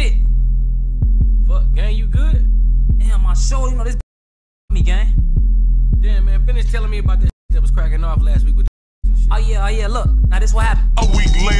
shit. Fuck, gang, you good? Damn, my show, you know this me, gang. Damn, man, finish telling me about that that was cracking off last week with the Oh yeah, oh yeah, look. Now this what happened. A week later,